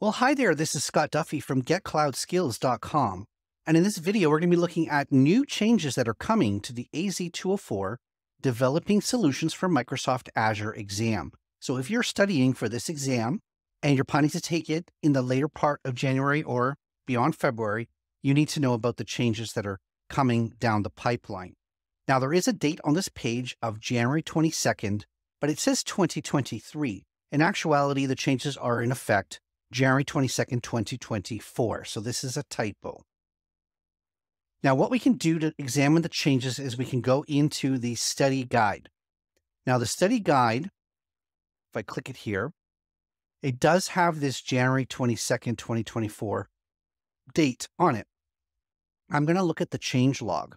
Well, hi there. This is Scott Duffy from GetCloudSkills.com. And in this video, we're going to be looking at new changes that are coming to the AZ204 Developing Solutions for Microsoft Azure exam. So if you're studying for this exam and you're planning to take it in the later part of January or beyond February, you need to know about the changes that are coming down the pipeline. Now, there is a date on this page of January 22nd, but it says 2023. In actuality, the changes are in effect January 22nd, 2024. So this is a typo. Now, what we can do to examine the changes is we can go into the study guide. Now, the study guide, if I click it here, it does have this January 22nd, 2024 date on it. I'm going to look at the change log.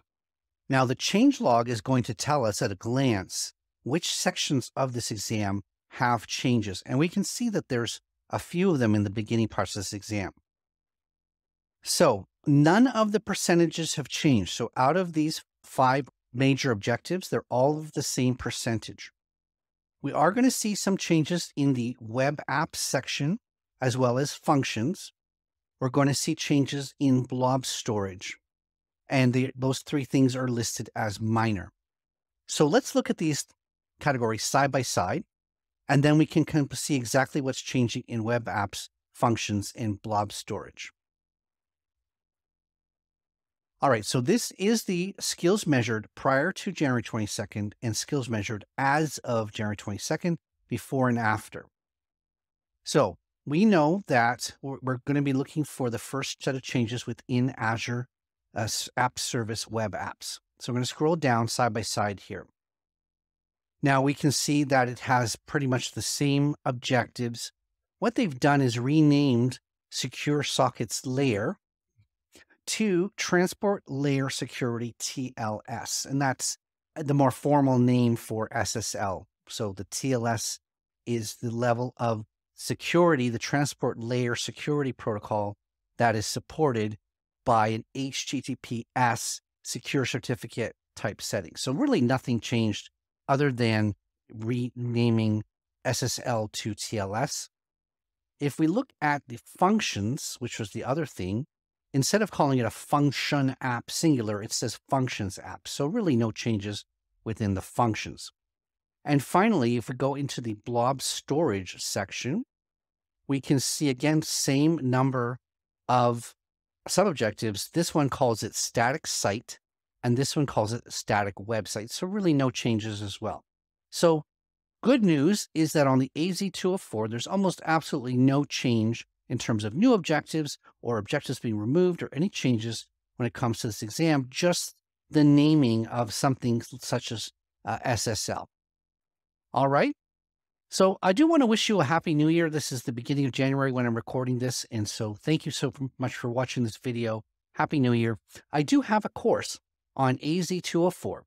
Now, the change log is going to tell us at a glance which sections of this exam have changes. And we can see that there's a few of them in the beginning parts of this exam. So none of the percentages have changed. So out of these five major objectives, they're all of the same percentage. We are going to see some changes in the web apps section as well as functions. We're going to see changes in blob storage and the, those three things are listed as minor. So let's look at these categories side by side, and then we can see exactly what's changing in web apps, functions, and blob storage. All right, so this is the skills measured prior to January 22nd and skills measured as of January 22nd, before and after. So we know that we're going to be looking for the first set of changes within Azure uh, app service web apps. So I'm going to scroll down side by side here. Now we can see that it has pretty much the same objectives. What they've done is renamed Secure Sockets Layer to Transport Layer Security TLS. And that's the more formal name for SSL. So the TLS is the level of security, the transport layer security protocol that is supported by an HTTPS secure certificate type setting. So really nothing changed other than renaming SSL to TLS. If we look at the functions, which was the other thing, instead of calling it a function app singular, it says functions app. So really no changes within the functions. And finally, if we go into the blob storage section, we can see again, same number of sub-objectives, this one calls it static site, and this one calls it static website. So really no changes as well. So good news is that on the AZ204, there's almost absolutely no change in terms of new objectives or objectives being removed or any changes when it comes to this exam, just the naming of something such as uh, SSL. All right. So I do want to wish you a happy new year. This is the beginning of January when I'm recording this. And so thank you so much for watching this video. Happy New Year. I do have a course on AZ204.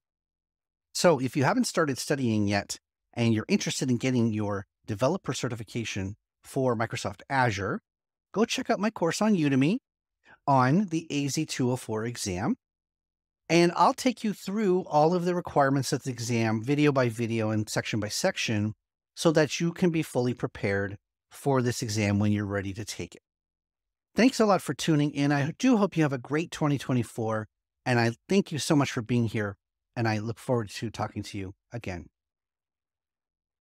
So if you haven't started studying yet and you're interested in getting your developer certification for Microsoft Azure, go check out my course on Udemy on the AZ204 exam. And I'll take you through all of the requirements of the exam, video by video and section by section, so that you can be fully prepared for this exam when you're ready to take it. Thanks a lot for tuning in. I do hope you have a great 2024. And I thank you so much for being here. And I look forward to talking to you again.